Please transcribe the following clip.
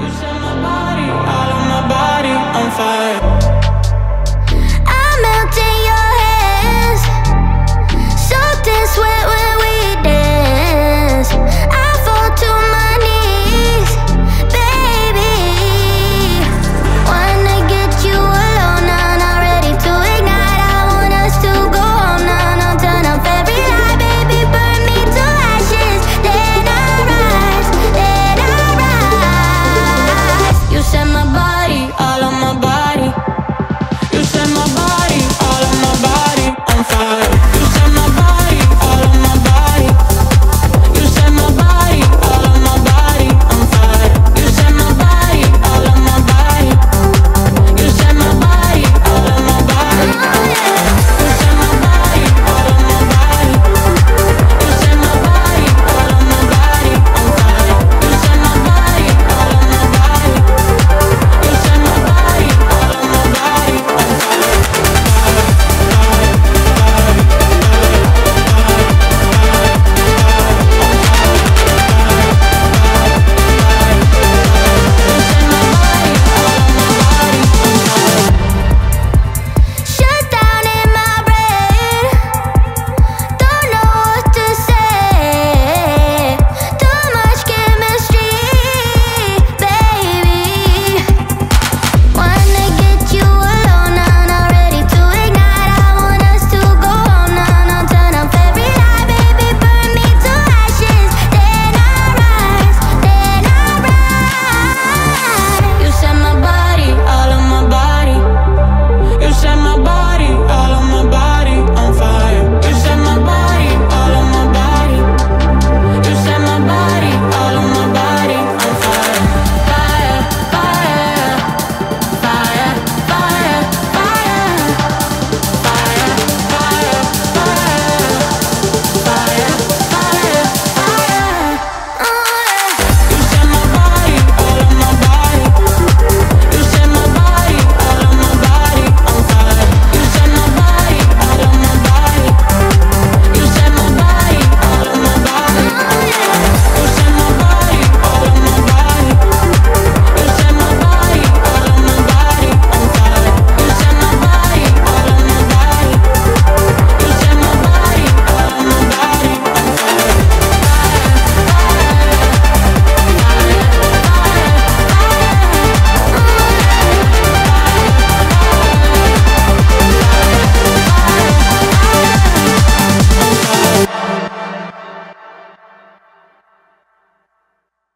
You set